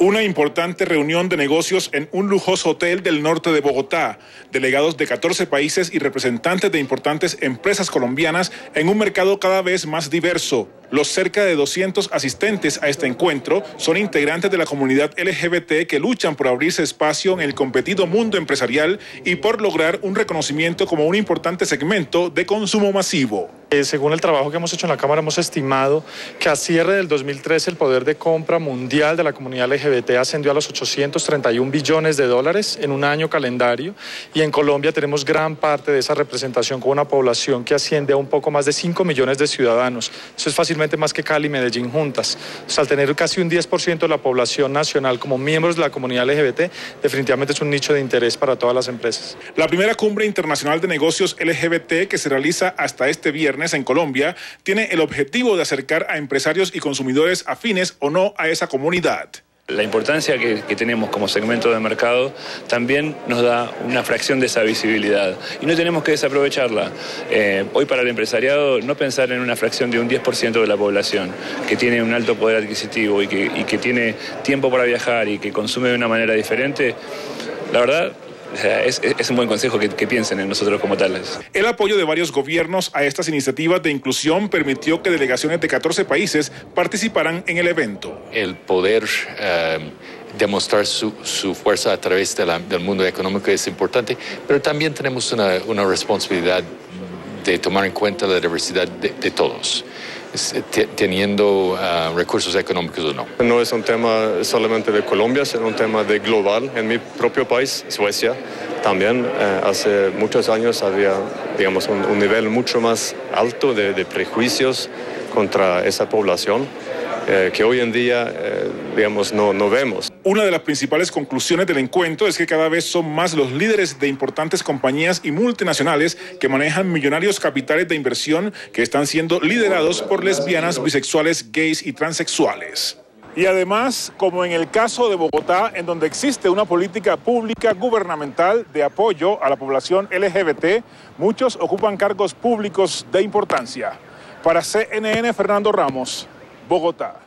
Una importante reunión de negocios en un lujoso hotel del norte de Bogotá. Delegados de 14 países y representantes de importantes empresas colombianas en un mercado cada vez más diverso. Los cerca de 200 asistentes a este encuentro son integrantes de la comunidad LGBT que luchan por abrirse espacio en el competido mundo empresarial y por lograr un reconocimiento como un importante segmento de consumo masivo. Eh, según el trabajo que hemos hecho en la Cámara, hemos estimado que a cierre del 2013 el poder de compra mundial de la comunidad LGBT ascendió a los 831 billones de dólares en un año calendario y en Colombia tenemos gran parte de esa representación con una población que asciende a un poco más de 5 millones de ciudadanos. Eso es fácilmente más que Cali y Medellín juntas. al tener casi un 10% de la población nacional como miembros de la comunidad LGBT, definitivamente es un nicho de interés para todas las empresas. La primera cumbre internacional de negocios LGBT que se realiza hasta este viernes en Colombia tiene el objetivo de acercar a empresarios y consumidores afines o no a esa comunidad. La importancia que, tenemos como segmento de mercado también nos da una fracción de esa visibilidad y no tenemos que desaprovecharla. Eh, hoy para el empresariado no pensar en una fracción de un 10% de la población que tiene un alto poder adquisitivo y que, y que tiene tiempo para viajar y que consume de una manera diferente, la verdad es, un buen consejo que, piensen en nosotros como tales. El apoyo de varios gobiernos a estas iniciativas de inclusión permitió que delegaciones de 14 países participaran en el evento. El poder eh, demostrar su, fuerza a través del mundo económico es importante, pero también tenemos una, responsabilidad de tomar en cuenta la diversidad de todos teniendo ah, recursos económicos o no. No es un tema solamente de Colombia, sino un tema de global. En mi propio país, Suecia, también eh, hace muchos años había, digamos, un, nivel mucho más alto de prejuicios contra esa población eh, que hoy en día, eh, digamos, no, no vemos. Una de las principales conclusiones del encuentro es que cada vez son más los líderes de importantes compañías y multinacionales que manejan millonarios capitales de inversión que están siendo liderados por lesbianas, bisexuales, gays y transexuales. Y además, como en el caso de Bogotá, en donde existe una política pública gubernamental de apoyo a la población LGBT, muchos ocupan cargos públicos de importancia. Para CNN, Fernando Ramos, Bogotá.